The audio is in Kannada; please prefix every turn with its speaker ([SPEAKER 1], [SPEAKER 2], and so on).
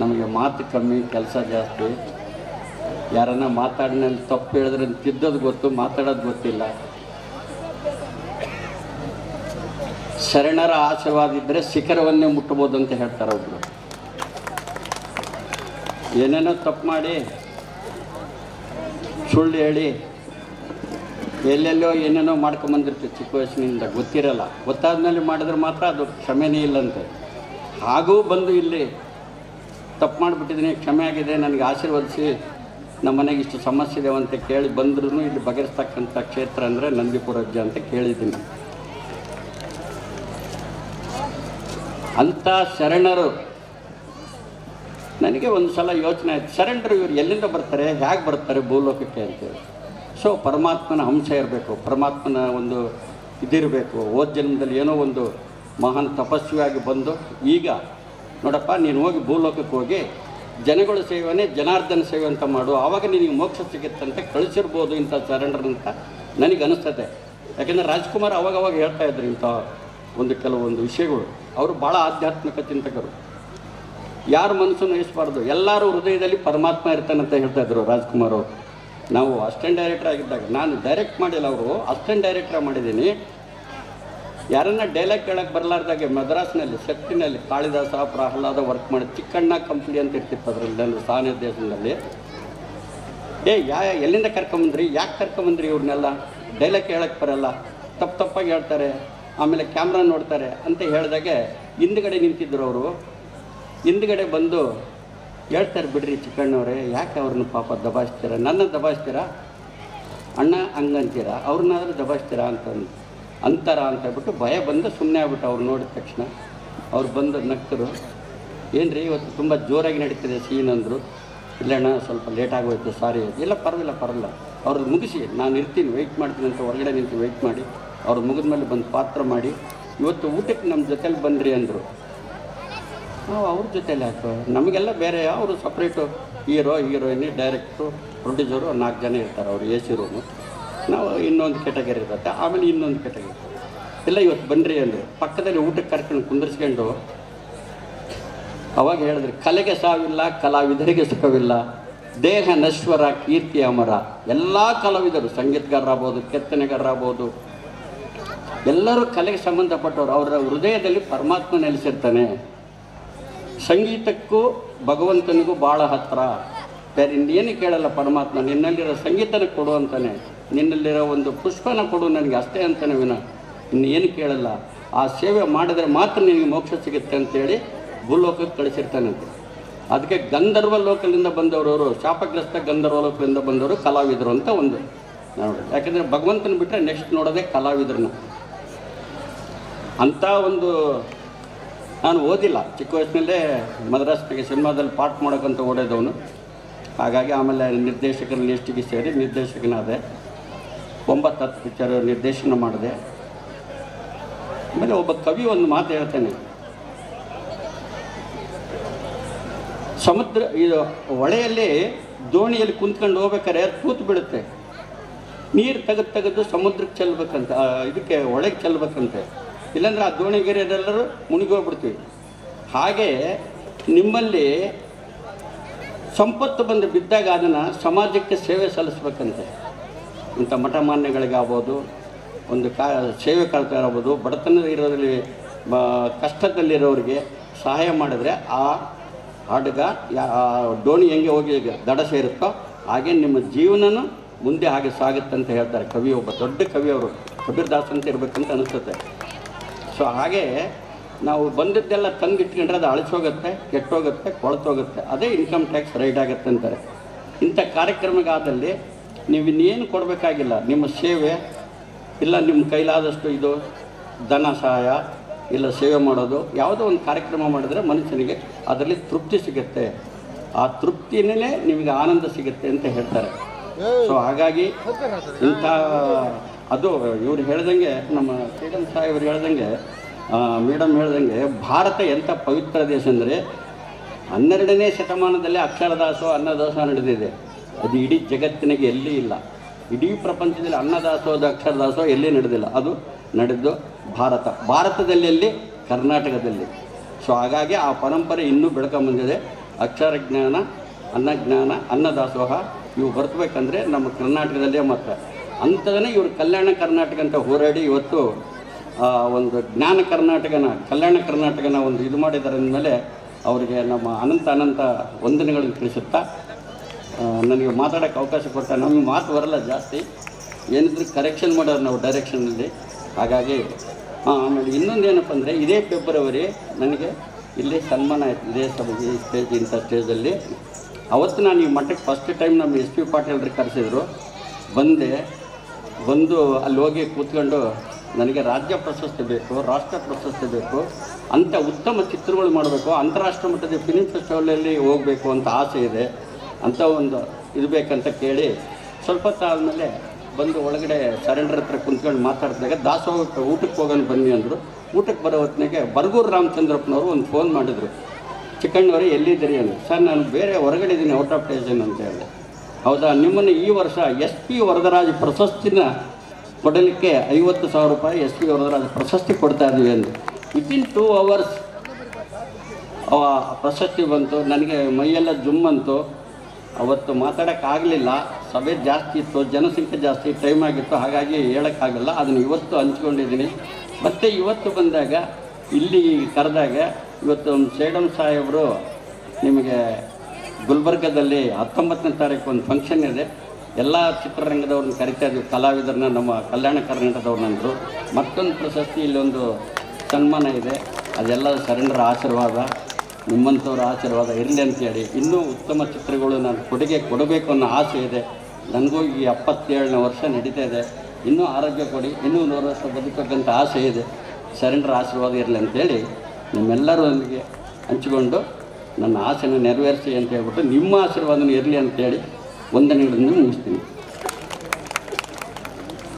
[SPEAKER 1] ನಮಗೆ ಮಾತು ಕಮ್ಮಿ, ಕೆಲಸ ಜಾಸ್ತಿ. ಯಾರನ್ನ ಮಾತಾಡಿನಲ್ಲಿ ತಪ್ಪು ಹೇಳಿದ್ರೆ ತಿದ್ದೋದು ಗೊತ್ತು, ಮಾತಾಡೋದು ಗೊತ್ತಿಲ್ಲ. ಶರಣರ ಆಶೀರ್ವಾದ ಇದ್ದರೆ ಶಿಖರವನ್ನೇ ಮುಟ್ಟಬೋದು ಅಂತ ಹೇಳ್ತಾರೆ ಒಬ್ರು. ಏನೇನೋ ತಪ್ಪು ಮಾಡಿ, ಸುಳ್ಳು ಹೇಳಿ, ಎಲ್ಲೆಲ್ಲೋ ಏನೇನೋ ಮಾಡ್ಕೊಂಬಂದಿರ್ತೀವಿ ಚಿಕ್ಕ ವಯಸ್ಸಿನಿಂದ, ಗೊತ್ತಿರಲ್ಲ. ಗೊತ್ತಾದ್ಮೇಲೆ ಮಾಡಿದ್ರೆ ಮಾತ್ರ ಅದು ಕ್ಷಮೆನೇ ಇಲ್ಲಂತೆ. ಹಾಗೂ ಬಂದು ಇಲ್ಲಿ ತಪ್ಪು ಮಾಡಿಬಿಟ್ಟಿದ್ದೀನಿ, ಕ್ಷಮೆ ಆಗಿದೆ, ನನಗೆ ಆಶೀರ್ವದಿಸಿ, ನಮ್ಮ ಮನೆಗೆ ಇಷ್ಟು ಸಮಸ್ಯೆ ಇದೆ ಅಂತ ಕೇಳಿ ಬಂದ್ರೂ ಇಲ್ಲಿ ಬಗೆಹರಿಸ್ತಕ್ಕಂಥ ಕ್ಷೇತ್ರ ಅಂದರೆ ನಂದಿಪುರ ಅಜ್ಜ ಅಂತ ಕೇಳಿದ್ದೀನಿ. ಅಂಥ ಶರಣರು, ನನಗೆ ಒಂದು ಸಲ ಯೋಚನೆ ಆಯ್ತು. ಶರಣರು ಇವರು ಎಲ್ಲಿಂದ ಬರ್ತಾರೆ, ಹೇಗೆ ಬರ್ತಾರೆ ಭೂಲೋಕಕ್ಕೆ ಅಂತೇಳಿ. ಸೊ ಪರಮಾತ್ಮನ ಅಂಶ ಇರಬೇಕು, ಪರಮಾತ್ಮನ ಒಂದು ಇದಿರಬೇಕು. ಓದ್ ಜನ್ಮದಲ್ಲಿ ಏನೋ ಒಂದು ಮಹಾನ್ ತಪಸ್ವಿಯಾಗಿ ಬಂದು ಈಗ ನೋಡಪ್ಪ, ನೀನು ಹೋಗಿ ಭೂಲೋಕಕ್ಕೆ ಹೋಗಿ, ಜನಗಳ ಸೇವೆನೇ ಜನಾರ್ದನ ಸೇವೆ ಅಂತ ಮಾಡು. ಆವಾಗ ನಿನಗೆ ಮೋಕ್ಷ ಸಿಗುತ್ತಂತೆ ಅಂತ ಕಳಿಸಿರ್ಬೋದು ಇಂಥ ಶರಣರಂತ ನನಗೆ ಅನಿಸ್ತದೆ. ಯಾಕೆಂದರೆ ರಾಜ್ಕುಮಾರ್ ಅವಾಗ ಹೇಳ್ತಾ ಇದ್ರು ಇಂಥ ಒಂದು ಕೆಲವೊಂದು ವಿಷಯಗಳು. ಅವರು ಭಾಳ ಆಧ್ಯಾತ್ಮಿಕ ಚಿಂತಕರು. ಯಾರು ಮನಸ್ಸನ್ನು ವಹಿಸಬಾರ್ದು ಎಲ್ಲರೂ ಹೃದಯದಲ್ಲಿ ಪರಮಾತ್ಮ ಇರ್ತಾನಂತ ಹೇಳ್ತಾ ಇದ್ರು ರಾಜ್ಕುಮಾರ್ ಅವರು. ನಾವು ಅಸ್ಟೆಂಟ್ ಡೈರೆಕ್ಟರ್ ಆಗಿದ್ದಾಗ, ನಾನು ಡೈರೆಕ್ಟ್ ಮಾಡಿಲ್ಲ ಅವರು. ಅಸ್ಟೆಂಟ್ ಡೈರೆಕ್ಟರ್ ಮಾಡಿದ್ದೀನಿ. ಯಾರನ್ನ ಡೈಲಾಗ್ ಕೇಳಕ್ಕೆ ಬರಲಾರ್ದಾಗೆ ಮದ್ರಾಸ್ನಲ್ಲಿ, ಶಕ್ತಿನಲ್ಲಿ ಕಾಳಿದಾಸ, ಪ್ರಹ್ಲಾದ ವರ್ಕ್ ಮಾಡಿ ಚಿಕ್ಕಣ್ಣ ಕಂಪ್ನಿ ಅಂತ ಇರ್ತಿತ್ತು ಅದರಲ್ಲಿ ನನ್ನ ಸಹ ನಿರ್ದೇಶನದಲ್ಲಿ. ಏ, ಯಾ, ಎಲ್ಲಿಂದ ಕರ್ಕೊಂಬಂದ್ರಿ? ಯಾಕೆ ಕರ್ಕೊಂಬಂದ್ರಿ ಇವ್ರನ್ನೆಲ್ಲ? ಡೈಲಾಗ್ ಹೇಳಕ್ಕೆ ಬರಲ್ಲ. ತಪ್ಪು ತಪ್ಪಾಗಿ ಹೇಳ್ತಾರೆ. ಆಮೇಲೆ ಕ್ಯಾಮ್ರಾ ನೋಡ್ತಾರೆ ಅಂತ ಹೇಳಿದಾಗೆ ಹಿಂದ್ಗಡೆ ನಿಂತಿದ್ರು ಅವರು. ಹಿಂದ್ಗಡೆ ಬಂದು ಹೇಳ್ತಾರೆ ಬಿಡ್ರಿ ಚಿಕ್ಕಣ್ಣವರೇ, ಯಾಕೆ ಅವ್ರನ್ನ ಪಾಪ ದಬಾಯಿಸ್ತೀರ? ನನ್ನ ದಬಾಯಿಸ್ತೀರಾ? ಅಣ್ಣ ಹಂಗಂತೀರ? ಅವ್ರನ್ನಾದ್ರೂ ದಬಾಯಿಸ್ತೀರಾ ಅಂತಂದು. ಅಂತಾರ ಅಂತ ಹೇಳ್ಬಿಟ್ಟು ಭಯ ಬಂದು ಸುಮ್ಮನೆ ಆಗ್ಬಿಟ್ಟು ಅವ್ರು ನೋಡಿದ ತಕ್ಷಣ ಅವ್ರು ಬಂದು ನಕ್ಕರು ಏನು ರೀ ಇವತ್ತು ತುಂಬ ಜೋರಾಗಿ ನಡೀತಿದೆ ಸೀನ್ ಅಂದರು. ಇಲ್ಲಣ್ಣ ಸ್ವಲ್ಪ ಲೇಟ್ ಆಗೋಯ್ತು ಸಾರಿ ಇಲ್ಲ, ಪರವಾಗಿಲ್ಲ ಪರವಾಗಿಲ್ಲ. ಅವ್ರದ್ದು ಮುಗಿಸಿ, ನಾನು ಇರ್ತೀನಿ ವೆಯ್ಟ್ ಮಾಡ್ತೀನಿ ಅಂತ ಹೊರಗಡೆ ನಿಂತು ವೆಯ್ಟ್ ಮಾಡಿ. ಅವ್ರು ಮುಗಿದ ಮೇಲೆ ಬಂದು ಪಾತ್ರ ಮಾಡಿ. ಇವತ್ತು ಊಟಕ್ಕೆ ನಮ್ಮ ಜೊತೇಲಿ ಬನ್ನಿರಿ ಅಂದರು. ನಾವು ಅವ್ರ ಜೊತೇಲಿ ಯಾಕೆ? ನಮಗೆಲ್ಲ ಬೇರೆ, ಅವರು separate hero, heroine director producer ನಾಲ್ಕು ಜನ ಇರ್ತಾರೆ, ಅವರು ಎ ಸಿ ರೂಮು ನಾವು ಇನ್ನೊಂದು ಕೆಟಗರಿ ಇರುತ್ತೆ. ಆಮೇಲೆ ಇನ್ನೊಂದು ಕೆಟಗರಿ ಇಲ್ಲ ಇವತ್ತು ಬನ್ನಿರಿ ಅಂದರು ಪಕ್ಕದಲ್ಲಿ ಊಟಕ್ಕೆ ಕರ್ಕೊಂಡು ಕುಂದಿರ್ಸ್ಕೊಂಡು ಅವಾಗ ಹೇಳಿದ್ರು, ಕಲೆಗೆ ಸಾವಿಲ್ಲ, ಕಲಾವಿದರಿಗೆ ಸುಖವಿಲ್ಲ ದೇಹ ನಶ್ವರ, ಕೀರ್ತಿ ಅಮರ. ಎಲ್ಲ ಕಲಾವಿದರು, ಸಂಗೀತಗಾರರಾಗ್ಬೋದು ಕೆತ್ತನೆಗಾರರಾಗ್ಬೋದು ಎಲ್ಲರೂ ಕಲೆಗೆ ಸಂಬಂಧಪಟ್ಟವರು. ಅವರ ಹೃದಯದಲ್ಲಿ ಪರಮಾತ್ಮ ನೆಲೆಸಿರ್ತಾನೆ. ಸಂಗೀತಕ್ಕೂ ಭಗವಂತನಿಗೂ ಭಾಳ ಹತ್ರ. ಬೇರೆ ಇನ್ನೇನು ಕೇಳಲ್ಲ ಪರಮಾತ್ಮ. ನಿನ್ನಲ್ಲಿರೋ ಸಂಗೀತನ ಕೊಡು ಅಂತಾನೆ. ನಿನ್ನಲ್ಲಿರೋ ಒಂದು ಪುಷ್ಪನ ಕೊಡು ನನಗೆ ಅಷ್ಟೇ ಅಂತಾನೆ ವಿನ. ಇನ್ನೇನು ಕೇಳಲ್ಲ. ಆ ಸೇವೆ ಮಾಡಿದರೆ ಮಾತ್ರ ನಿನಗೆ ಮೋಕ್ಷ ಸಿಗುತ್ತೆ ಅಂತೇಳಿ ಭೂಲೋಕಕ್ಕೆ ಕಳಿಸಿರ್ತಾನಂತೆ. ಅದಕ್ಕೆ ಗಂಧರ್ವ ಲೋಕದಿಂದ ಬಂದವರು ಶಾಪಗ್ರಸ್ತ ಗಂಧರ್ವ ಲೋಕದಿಂದ ಬಂದವರು ಕಲಾವಿದರು ಅಂತ ಒಂದು ನೋಡಿ ಯಾಕೆಂದರೆ ಭಗವಂತನ ಬಿಟ್ಟರೆ ನೆಕ್ಸ್ಟ್ ನೋಡೋದೇ ಕಲಾವಿದ್ರನ್ನ. ಅಂಥ ಒಂದು ನಾನು ಓದಿಲ್ಲ. ಚಿಕ್ಕ ವಯಸ್ಸಿನಲ್ಲೇ ಮದ್ರಾಸ್ನಾಗೆ ಸಿನಿಮಾದಲ್ಲಿ ಪಾಠ ಮಾಡೋಕ್ಕಂತ ಓಡೋದವನು ಹಾಗಾಗಿ ಆಮೇಲೆ ನಿರ್ದೇಶಕರ ಲಿಸ್ಟಿಗೆ ಸೇರಿ ನಿರ್ದೇಶಕನಾದೆ. ಒಂಬತ್ತು ಹತ್ತು ಪಿಕ್ಚರ್ ನಿರ್ದೇಶನ ಮಾಡಿದೆ. ಆಮೇಲೆ ಒಬ್ಬ ಕವಿ ಒಂದು ಮಾತು ಹೇಳ್ತೇನೆ. ಸಮುದ್ರ, ಇದು ಹೊಳೆಯಲ್ಲಿ ದೋಣಿಯಲ್ಲಿ ಕುಂತ್ಕೊಂಡು ಹೋಗ್ಬೇಕಾದ್ರೆ ಕೂತು ಬಿಡುತ್ತೆ? ನೀರು ತೆಗೆದು ತೆಗೆದು ಸಮುದ್ರಕ್ಕೆ ಚೆಲ್ಬೇಕಂತ ಇದಕ್ಕೆ ಹೊಳೆಗೆ ಚೆಲ್ಬೇಕಂತೆ. ಇಲ್ಲಾಂದ್ರೆ ಆ ದೋಣಿಗೆರೆಯರೆಲ್ಲರೂ ಮುಳುಗಿ ಹೋಗ್ಬಿಡ್ತೀವಿ. ಹಾಗೆ ನಿಮ್ಮಲ್ಲಿ ಸಂಪತ್ತು ಬಂದು ಬಿದ್ದಾಗ ಅದನ್ನು ಸಮಾಜಕ್ಕೆ ಸೇವೆ ಸಲ್ಲಿಸ್ಬೇಕಂತೆ. ಇಂಥ ಮಠ ಮಾನ್ಯಗಳಿಗಾಗ್ಬೋದು ಒಂದು ಕಾ, ಸೇವೆ ಇರಬಹುದು ಬಡತನ ಇರೋದ್ರಲ್ಲಿ, ಬ, ಕಷ್ಟದಲ್ಲಿರೋರಿಗೆ ಸಹಾಯ ಮಾಡಿದರೆ ಆ ಹಡಗ ಯಾ ದೋಣಿ ಹೆಂಗೆ ಹೋಗಿ ದಡ ಸೇರುತ್ತೋ ಹಾಗೆ ನಿಮ್ಮ ಜೀವನನೂ ಮುಂದೆ ಹಾಗೆ ಸಾಗುತ್ತೆ ಅಂತ ಹೇಳ್ತಾರೆ ಕವಿ ಒಬ್ಬ, ದೊಡ್ಡ ಕವಿ ಅವರು, ಕಬೀರ್ ದಾಸ್ ಅಂತ ಇರಬೇಕಂತ ಅನಿಸುತ್ತೆ. ಸೊ ಹಾಗೆ ನಾವು ಬಂದದ್ದೆಲ್ಲ ತಂದಿಟ್ಕೊಂಡ್ರೆ ಅದು ಅಳಿಸೋಗುತ್ತೆ, ಕೆಟ್ಟೋಗುತ್ತೆ, ಕೊಳ್ತೋಗುತ್ತೆ, ಅದೇ ಇನ್ಕಮ್ ಟ್ಯಾಕ್ಸ್ ರೈಡ್ ಆಗುತ್ತೆ ಅಂತಾರೆ. ಇಂಥ ಕಾರ್ಯಕ್ರಮಗಾದಲ್ಲಿ ನೀವು ಇನ್ನೇನು ಕೊಡಬೇಕಾಗಿಲ್ಲ ನಿಮ್ಮ ಸೇವೆ ಇಲ್ಲ ನಿಮ್ಮ ಕೈಲಾದಷ್ಟು ಇದು ಧನ ಸಹಾಯ ಇಲ್ಲ ಸೇವೆ ಮಾಡೋದು ಯಾವುದೋ ಒಂದು ಕಾರ್ಯಕ್ರಮ ಮಾಡಿದ್ರೆ ಮನುಷ್ಯನಿಗೆ ಅದರಲ್ಲಿ ತೃಪ್ತಿ ಸಿಗುತ್ತೆ. ಆ ತೃಪ್ತಿನೇ ನಿಮಗೆ ಆನಂದ ಸಿಗುತ್ತೆ ಅಂತ ಹೇಳ್ತಾರೆ. ಸೊ ಹಾಗಾಗಿ ಇಂಥ ಅದು ಇವ್ರು ಹೇಳ್ದಂಗೆ ನಮ್ಮ ಫ್ರೀಡಮ್ ಸಾಹೇಬ್ರು ಹೇಳ್ದಂಗೆ ಮೇಡಮ್ ಹೇಳ್ದಂಗೆ ಭಾರತ ಎಂಥ ಪವಿತ್ರ ದೇಶ ಅಂದರೆ ಹನ್ನೆರಡನೇ ಶತಮಾನದಲ್ಲಿ ಅಕ್ಷರದಾಸೋ ಅನ್ನದಾಸೋ ನಡೆದಿದೆ. ಅದು ಇಡೀ ಜಗತ್ತಿನಾಗೆ ಎಲ್ಲಿ ಇಲ್ಲ. ಇಡೀ ಪ್ರಪಂಚದಲ್ಲಿ ಅನ್ನದಾಸೋಹ ಅಕ್ಷರದಾಸೋಹ ಎಲ್ಲಿ ನಡೆದಿಲ್ಲ. ಅದು ನಡೆದು ಭಾರತ. ಭಾರತದಲ್ಲಿ ಎಲ್ಲಿ? ಕರ್ನಾಟಕದಲ್ಲಿ. ಸೊ ಹಾಗಾಗಿ ಆ ಪರಂಪರೆ ಇನ್ನೂ ಬೆಳ್ಕೊಂಬಂದಿದೆ ಅಕ್ಷರ ಜ್ಞಾನ ಅನ್ನಜ್ಞಾನ ಅನ್ನದಾಸೋಹ ಇವು ಬರ್ತಬೇಕಂದ್ರೆ ನಮ್ಮ ಕರ್ನಾಟಕದಲ್ಲೇ ಮಾತ್ರ. ಅಂಥದನ್ನೇ ಇವರು ಕಲ್ಯಾಣ ಕರ್ನಾಟಕ ಅಂತ ಹೋರಾಡಿ ಇವತ್ತು ಒಂದು ಜ್ಞಾನ ಕರ್ನಾಟಕನ, ಕಲ್ಯಾಣ ಕರ್ನಾಟಕನ ಒಂದು ಇದು ಮಾಡಿದ್ದಾರೆ ಅಂದಮೇಲೆ ಅವರಿಗೆ ನಮ್ಮ ಅನಂತ ಅನಂತ ವಂದನೆಗಳನ್ನು ತಿಳಿಸುತ್ತಾ ನನಗೆ ಮಾತಾಡೋಕ್ಕೆ ಅವಕಾಶ ಕೊಟ್ಟ ನಮಗೆ ಮಾತು ಬರಲ್ಲ ಜಾಸ್ತಿ. ಏನಿದ್ರು ಕರೆಕ್ಷನ್ ಮಾಡೋರು ನಾವು ಡೈರೆಕ್ಷನಲ್ಲಿ ಹಾಗಾಗಿ ಆಮೇಲೆ ಇನ್ನೊಂದು ಏನಪ್ಪ ಅಂದರೆ, ಇದೇ ಫೆಬ್ರವರಿ ನನಗೆ ಇಲ್ಲಿ ಸನ್ಮಾನ ಆಯಿತು. ಇದೇ ಸಭೆಗೆ ಈ ಸ್ಟೇಜ್ ಇಂಥ ಸ್ಟೇಜಲ್ಲಿ ಅವತ್ತು ನಾನು ಈ ಮಠಕ್ಕೆ ಫಸ್ಟ್ ಟೈಮ್ ನಮ್ಮ ಎಸ್ ಪಿ ಪಾಟೀಲ್ರು ಕರೆಸಿದ್ರು. ಬಂದೆ, ಬಂದು ಅಲ್ಲಿ ಹೋಗಿ ಕೂತ್ಕೊಂಡು ನನಗೆ ರಾಜ್ಯ ಪ್ರಶಸ್ತಿ ಬೇಕು, ರಾಷ್ಟ್ರ ಪ್ರಶಸ್ತಿ ಬೇಕು ಅಂಥ ಉತ್ತಮ ಚಿತ್ರಗಳು ಮಾಡಬೇಕು, ಅಂತಾರಾಷ್ಟ್ರ ಮಟ್ಟದ ಫಿಲಿಮ್ ಫೆಸ್ಟಿವಲಲ್ಲಿ ಹೋಗಬೇಕು ಅಂತ ಆಸೆ ಇದೆ. ಅಂತ ಒಂದು ಇರಬೇಕಂತ ಬೇಕಂತ ಕೇಳಿ ಸ್ವಲ್ಪ ಹೊತ್ತಾದಮೇಲೆ ಬಂದು ಒಳಗಡೆ ಸರೆಂಡರ್ ಹತ್ರ ಕುಂತ್ಕೊಂಡು ಮಾತಾಡಿದಾಗ ದಾಸೋಹಕ್ಕೆ ಊಟಕ್ಕೆ ಹೋಗೋಣ ಬನ್ನಿ ಅಂದರು. ಊಟಕ್ಕೆ ಬರೋ ಹೊತ್ತಿನಾಗೆ ಬರ್ಗೂರು ರಾಮಚಂದ್ರಪ್ಪನವರು ಒಂದು ಫೋನ್ ಮಾಡಿದರು. ಚಿಕ್ಕಣ್ಣವರೇ, ಎಲ್ಲಿದ್ದೀರಿ ಅಂದರು. ಸರ್, ನಾನು ಬೇರೆ ಹೊರಗಡೆ ಇದ್ದೀನಿ ಔಟ್ ಆಫ್ ಟೇಷನ್ ಅಂತ ಹೇಳಿದೆ. ಹೌದಾ? ನಿಮ್ಮನ್ನು ಈ ವರ್ಷ ಎಸ್ ಪಿ ವರದರಾಜ ಪ್ರಶಸ್ತಿನ ಕೊಡಲಿಕ್ಕೆ ಐವತ್ತು ಸಾವಿರ ರೂಪಾಯಿ ಎಸ್ ಪಿ ವರದರಾಜ ಪ್ರಶಸ್ತಿ ಕೊಡ್ತಾ ಇದ್ವಿ ಅಂದರು. ವಿತಿನ್ ಟೂ ಅವರ್ಸ್ ಅವ ಪ್ರಶಸ್ತಿ ಬಂತು. ನನಗೆ ಮೈಯೆಲ್ಲ ಜುಮ್ ಅಂತು. ಅವತ್ತು ಮಾತಾಡೋಕ್ಕಾಗಲಿಲ್ಲ. ಸಭೆ ಜಾಸ್ತಿ ಇತ್ತು, ಜನಸಂಖ್ಯೆ ಜಾಸ್ತಿ ಟೈಮ್ ಆಗಿತ್ತು, ಹಾಗಾಗಿ ಹೇಳೋಕ್ಕಾಗಲ್ಲ. ಅದನ್ನು ಇವತ್ತು ಹಂಚ್ಕೊಂಡಿದ್ದೀನಿ. ಮತ್ತು ಇವತ್ತು ಬಂದಾಗ, ಇಲ್ಲಿ ಕರೆದಾಗ ಇವತ್ತು ಸೇಡಮ್ ಸಾಹೇಬರು ನಿಮಗೆ ಗುಲ್ಬರ್ಗದಲ್ಲಿ ಹತ್ತೊಂಬತ್ತನೇ ತಾರೀಕು ಒಂದು ಫಂಕ್ಷನ್ ಇದೆ. ಎಲ್ಲ ಚಿತ್ರರಂಗದವ್ರನ್ನ ಕರಿತಾ ಇದ್ದೀವಿ ಕಲಾವಿದರನ್ನ, ನಮ್ಮ ಕಲ್ಯಾಣ ಕರ್ನಾಟಕದವ್ರನ್ನಂದರು ಮತ್ತೊಂದು ಪ್ರಶಸ್ತಿ, ಇಲ್ಲೊಂದು ಸನ್ಮಾನ ಇದೆ. ಅದೆಲ್ಲ ಸರೆಂಡರ್ ಆಶೀರ್ವಾದ. ನಿಮ್ಮಂಥವ್ರ ಆಶೀರ್ವಾದ ಇರಲಿ ಅಂತೇಳಿ ಇನ್ನೂ ಉತ್ತಮ ಚಿತ್ರಗಳು ನಾನು ಕೊಡುಗೆ ಕೊಡಬೇಕು ಅನ್ನೋ ಆಸೆ ಇದೆ. ನನಗೂ ಈ ಎಪ್ಪತ್ತೇಳನೇ ವರ್ಷ ನಡೀತಾ ಇದೆ. ಇನ್ನೂ ಆರೋಗ್ಯ ಕೊಡಿ, ಇನ್ನೂ ನೂರು ವರ್ಷ ಬದುಕಬೇಕಂತ ಆಸೆ ಇದೆ. ಶರಣರ ಆಶೀರ್ವಾದ ಇರಲಿ ಅಂತೇಳಿ ನಿಮ್ಮೆಲ್ಲರೂ ನನಗೆ ಹಂಚಿಕೊಂಡು ನನ್ನ ಆಸೆನ ನೆರವೇರಿಸಿ ಅಂತ ಹೇಳ್ಬಿಟ್ಟು ನಿಮ್ಮ ಆಶೀರ್ವಾದನೂ ಇರಲಿ ಅಂತೇಳಿ ವಂದನೆಗಳನ್ನು ಮುಗಿಸ್ತೀನಿ.